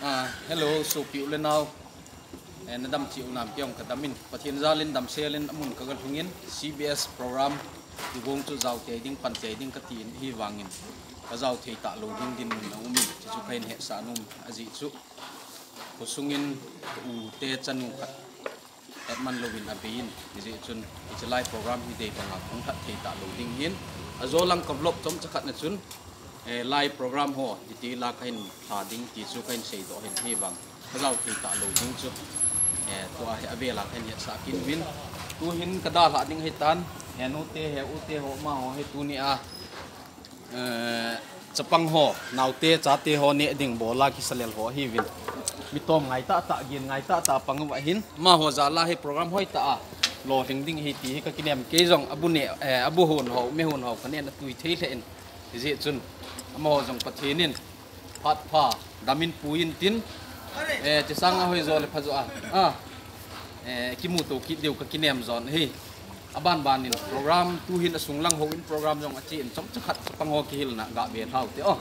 à, hello số biểu lên nào nên đâm chịu làm cái ông cả đâm mình. Và thiên gia lên đâm xe lên đâm mừng các gần hướng yên. CBS program thì vốn cho giàu thế đinh phần thế đinh cái tiền hy vọng nghìn và giàu thế tạ lô đinh đinh mình ông mình. Chỉ chụp hình hệ xã nông à dị chụp có sung yên ủ tê chân nông khát em man lô bình làm bình thì dị chun. Thì sẽ live program như thế bằng học cũng thật thì tạ lô đinh hiến. À do lăng cầm lộc trong chắc khát là chun live program ho ti la khain tha ding ti chu khain sei do hin hi bang zau thei ta lo ding chu e to a avela khain ya sa kin win tu hin kada la ding hi tan. He no te he u te ho ma ho he tu ni a. Chapang ho nau te cha te ho ne ding bo la ki salel ho hi win mi tom ngai ta ta gin ngai ta ta pang wa hin ma ho za la he program hoi ta a lo ding ding hi ti ka kinem ke jong abu ne abu hon ho me hon ho kanen tu thei le en ji chun. Amo jong pathinin phat pha damin puin tin e chỉ sang hơi a hoi zo le phazo a a e kimu to ki deu ka kinem zon hi aban in program, tu hin sung lang ho in program jong achi in chấm chắc hạt pang ho kí hil na gạ be thau te o ờ.